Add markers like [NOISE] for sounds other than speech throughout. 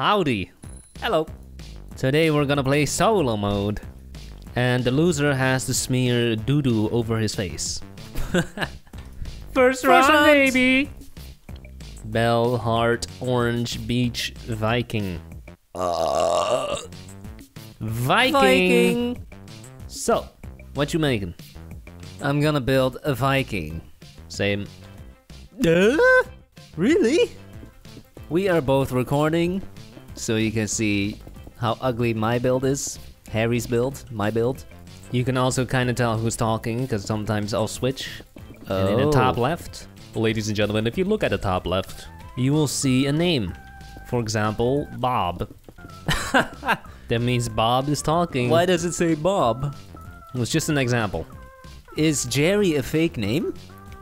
Howdy. Hello. Today we're gonna play solo mode. And the loser has to smear doo-doo over his face. [LAUGHS] First, First round, baby! Bell Heart Orange Beach Viking. Uh, Viking. Viking. So, what you making? I'm gonna build a Viking. Same. Uh, really? We are both recording, so you can see how ugly my build is. Harry's build, my build. You can also kind of tell who's talking because sometimes I'll switch. And in the oh. top Oh. left, ladies and gentlemen, if you look at the top left, you will see a name. For example, Bob. [LAUGHS] that means Bob is talking. Why does it say Bob? It's just an example. Is Jerry a fake name?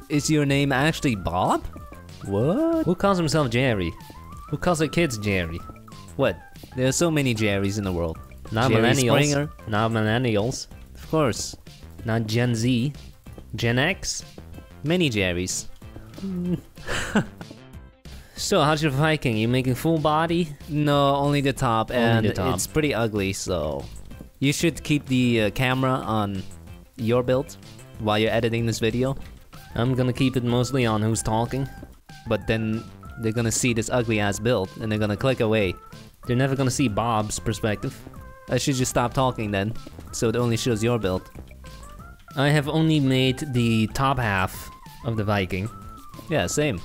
Is your name actually Bob? What? Who calls himself Jerry? Who calls their kids Jerry? What? There are so many Jerrys in the world. Not Jerry millennials. Springer. Not millennials. Of course. Not Gen Z. Gen X. Many Jerrys. [LAUGHS] So, how's your Viking? You making full body? No, only the top, Only and the top. it's pretty ugly, so... You should keep the uh, camera on your build while you're editing this video, I'm gonna keep it mostly on who's talking. but then they're gonna see this ugly ass build, and they're gonna click away. They're never gonna see Bob's perspective. I should just stop talking then, so it only shows your build. I have only made the top half of the Viking. Yeah, same.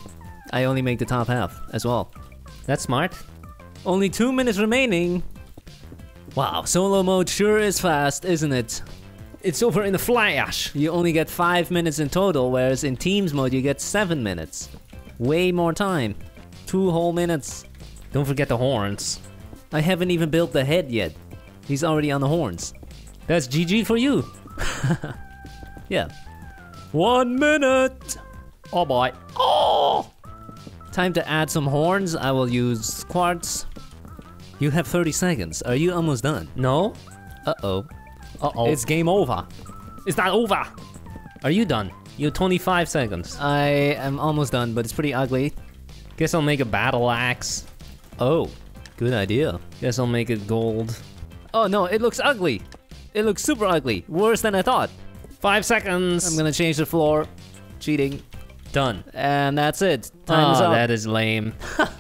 I only make the top half as well. That's smart. Only two minutes remaining. Wow, solo mode sure is fast, isn't it? It's over in a flash. You only get five minutes in total, whereas in teams mode you get seven minutes. Way more time. Two whole minutes. Don't forget the horns. I haven't even built the head yet. He's already on the horns. That's GG for you. [LAUGHS] Yeah. One minute! Oh boy. Oh! Time to add some horns. I will use quartz. You have 30 seconds. Are you almost done? No? Uh-oh. Uh-oh. It's game over. It's not over. Are you done? You have 25 seconds. I am almost done, but it's pretty ugly. Guess I'll make a battle axe. Oh, good idea. Guess I'll make it gold. Oh no, it looks ugly. It looks super ugly. Worse than I thought. Five seconds. I'm gonna change the floor. Cheating. Done. And that's it. Time's oh, ah, up. that is lame.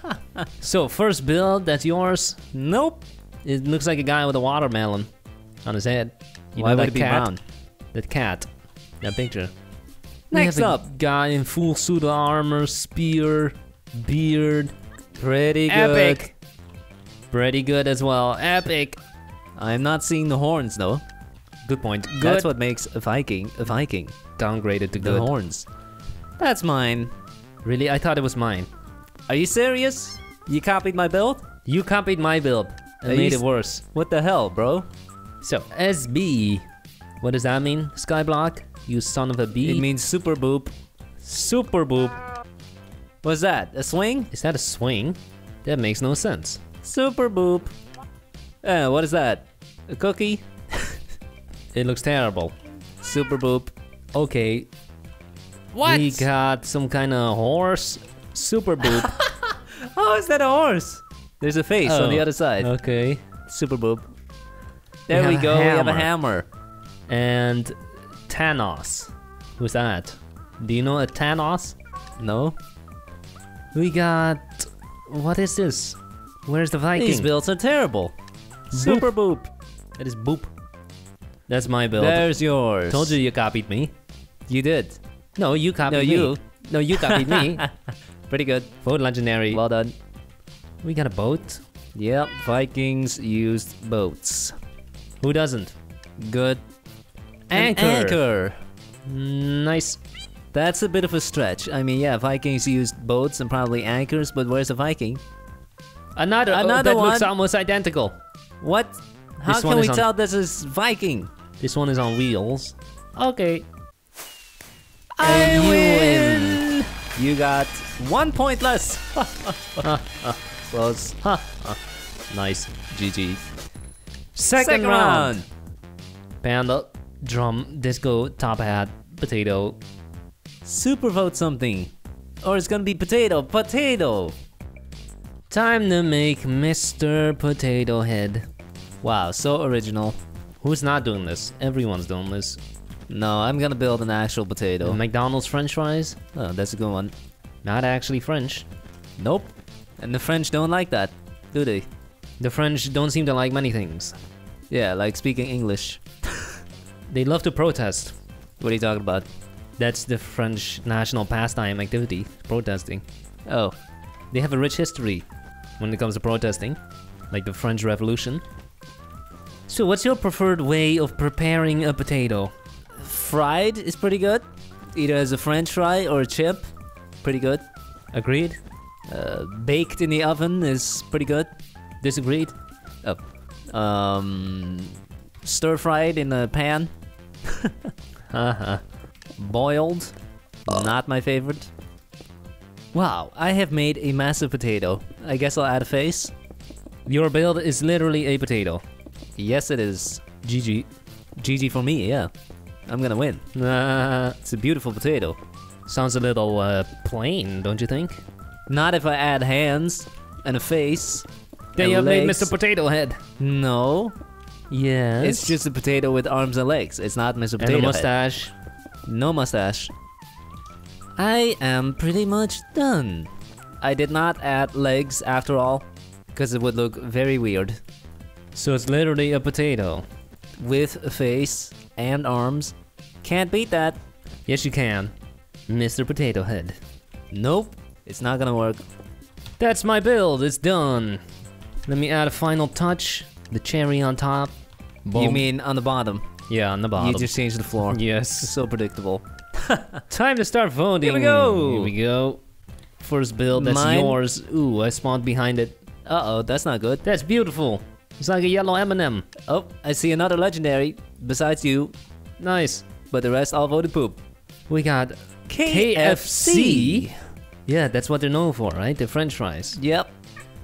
[LAUGHS] so first build, that's yours. Nope. It looks like a guy with a watermelon on his head. You Why know would that it be cat? brown? That cat. That picture. Next up. guy in full suit of armor, spear, beard. Pretty good. Epic. Pretty good as well. Epic. I'm not seeing the horns though. Good point. Good. That's what makes a Viking a Viking. downgraded to The good. horns. That's mine. Really? I thought it was mine. Are you serious? You copied my build? You copied my build and Are made it worse. What the hell, bro? So SB. What does that mean? Skyblock? You son of a bee. It means super boop. super boop. What's that? A swing? Is that a swing? That makes no sense. Super boop. Uh, what is that? A cookie? [LAUGHS] It looks terrible. Super boop. Okay, What? we got some kind of horse. Super boop. [LAUGHS] How is that a horse? There's a face on the Oh, other side. okay. Super boop. There have we go. We have a hammer. hammer. And Thanos. Who's that? Do you know a Thanos? No? We got. What is this? Where's the Viking? These builds are terrible. Super boop. That is boop. That's my build. There's yours. Told you you copied me. You did. No, you copied No, me. you. No, you copied me. [LAUGHS] Pretty good. Vote legendary. Well done. we got a boat. Yep, Vikings used boats. Who doesn't? Good. Anchor. An anchor. Mm, nice. That's a bit of a stretch. I mean, yeah, Vikings used boats and probably anchors, but where's the Viking? Another. oh, Another that looks one. almost identical. What? How This can we on- tell this is Viking? This one is on wheels. Okay. I And you win. You got one point less. [LAUGHS] Close. [LAUGHS] Huh. Nice. GG. Second, round. Panda, drum, disco, top hat, potato. Super vote something. Or it's gonna be potato. Potato. Time to make Mr. Potato Head. Wow, so original. Who's not doing this? Everyone's doing this. No, I'm gonna build an actual potato. McDonald's french fries? Oh, that's a good one. Not actually French. Nope. And the French don't like that, do they? The French don't seem to like many things. Yeah, like speaking English. [LAUGHS] They love to protest. What are you talking about? That's the French national pastime activity, protesting. Oh, They have a rich history when it comes to protesting, like the French Revolution. So, what's your preferred way of preparing a potato? fried is pretty good. Either as a French fry or a chip, pretty good. Agreed? Uh, baked in the oven is pretty good. Disagreed? Um, stir fried in a pan, Haha. [LAUGHS] boiled, not my favorite. Wow, I have made a massive potato. I guess I'll add a face. Your build is literally a potato. Yes, it is. GG. GG for me, yeah. I'm gonna win. Uh, [LAUGHS] It's a beautiful potato. sounds a little uh, plain, don't you think? Not if I add hands and a face. Then you have made. Mr. Potato Head. No, Yes. it's just a potato with arms and legs. It's not Mr. Potato and a Head. mustache. No mustache. I am pretty much done. I did not add legs after all, because it would look very weird. So it's literally a potato. With a face and arms. Can't beat that. Yes, you can. Mr. Potato Head. Nope, it's not gonna work. That's my build. It's done. Let me add a final touch. The cherry on top. You mean on the bottom? Yeah, on the bottom. You just changed the floor. Yes. so predictable. [LAUGHS] Time to start voting. Here we go. Here we go. First build, that's Mine- yours. Ooh, I spawned behind it. Uh oh, that's not good. That's beautiful. It's like a yellow M&M. Oh, I see another legendary besides you, Nice. but the rest all voted poop. We got KFC. Yeah, that's what they're known for, right? The French fries. Yep.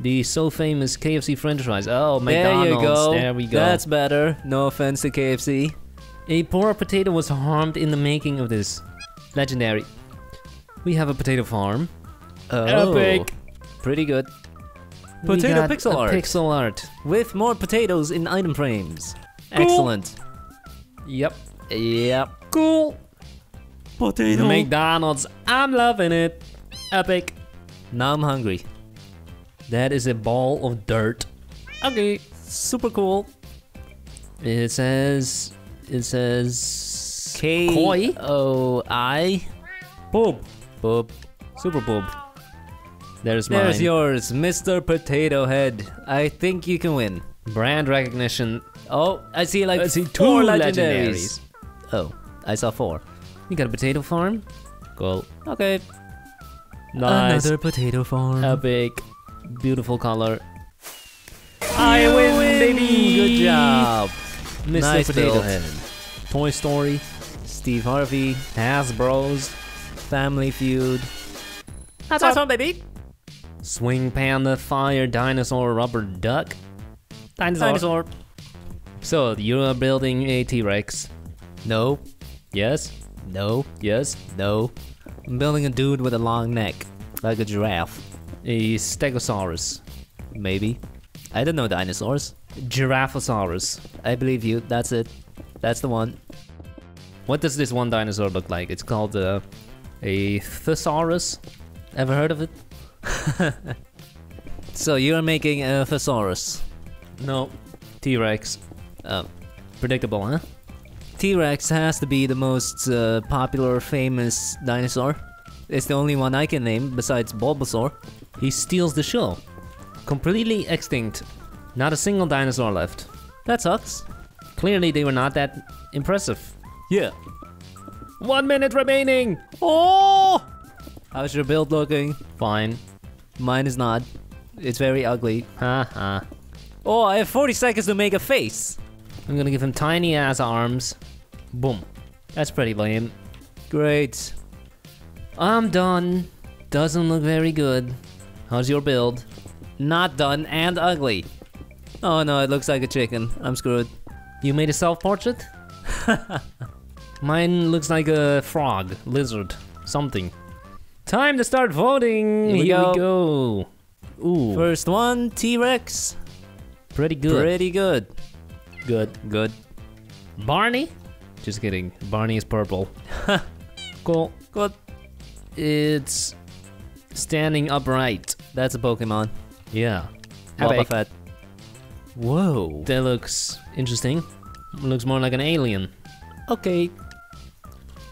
The so famous KFC French fries. Oh, McDonald's. There you go. There we go. That's better. No offense to KFC. A poor potato was harmed in the making of this. Legendary. We have a potato farm. Oh, Epic. Pretty good. Potato pixel art. Pixel art. With more potatoes in item frames. Excellent. Yep. Yep. Cool. Potato. McDonald's. I'm loving it. Epic. Now I'm hungry. That is a ball of dirt. Okay. Super cool. It says. It says. K Koi. O I. Boop. Boop. Super boop. There's mine. There's yours, Mr. Potato Head. I think you can win. Brand recognition. Oh, I see like I see four two legendaries. Oh, I saw four. You got a potato farm? Cool. Okay. Nice. Another potato farm. Epic. Beautiful color. I win, baby! Good job. Mr. Nice Potato build. Head. Toy Story. Steve Harvey, Hasbro's. Family Feud. That's awesome, baby! Swing Panda, Fire, Dinosaur, Rubber Duck. Dinosaur. So, you are building a T-Rex. No, Yes? no, Yes? no. I'm building a dude with a long neck, like a giraffe. A Stegosaurus. Maybe. I don't know dinosaurs. Giraffosaurus. I believe you. That's it. That's the one. What does this one dinosaur look like? It's called uh, a Thesaurus. Ever heard of it? [LAUGHS] So you're making a thesaurus. No. T-Rex. Um, Predictable, huh? T-Rex has to be the most uh, popular, famous dinosaur. It's the only one I can name besides Bulbasaur. He steals the show. Completely extinct. Not a single dinosaur left. That sucks. Clearly, they were not that impressive. Yeah. One minute remaining! Oh! How's your build looking? Fine. Mine is not. It's very ugly. Ha ha. Oh, I have 40 seconds to make a face. I'm gonna give him tiny ass arms. Boom. That's pretty lame. Great. I'm done. Doesn't look very good. How's your build? Not done and ugly. Oh no, it looks like a chicken. I'm screwed. You made a self portrait? [LAUGHS] Mine looks like a frog, lizard, something. Time to start voting! Here we Here go. we go. Ooh, First one, T-Rex. pretty good. Pretty good. good. Good. Barney? Just kidding. Barney is purple. cool. Good. It's standing upright. That's a Pokemon. Yeah. Fett. Whoa. That looks interesting. Looks more like an alien. Okay.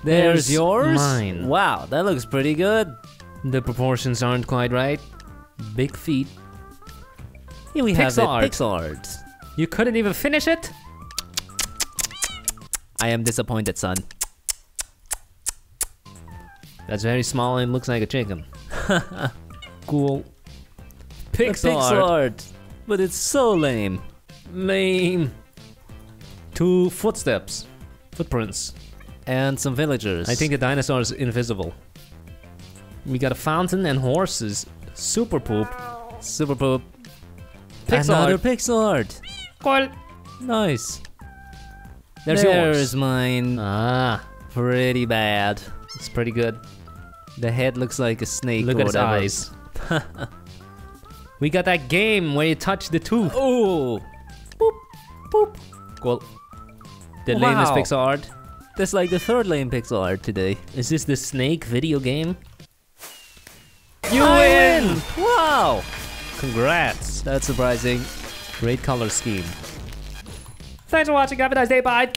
There's There's yours. mine. Wow, that looks pretty good. The proportions aren't quite right. Big feet. Here we have it. art. Pixel art. You couldn't even finish it? I am disappointed, son. That's very small and looks like a chicken. [LAUGHS] cool. Pixel, pixel art. art. But it's so lame. Lame. Two footsteps. Footprints. And some villagers. I think the dinosaur is invisible. We got a fountain and horses. Super poop. super poop. Pixel Another art. pixel art. Cool. Nice. There's There's yours. mine. Ah, Pretty bad. it's pretty good. The head looks like a snake. Look or at his whatever. eyes. [LAUGHS] we got that game where you touch the tooth. Oh, Boop. Boop. Cool. The lamest Wow. pixel art. That's like the third lame pixel art today. Is this the snake video game? You win! Wow, Congrats. that's surprising. Great color scheme. Thanks for watching. Have a nice day. Bye.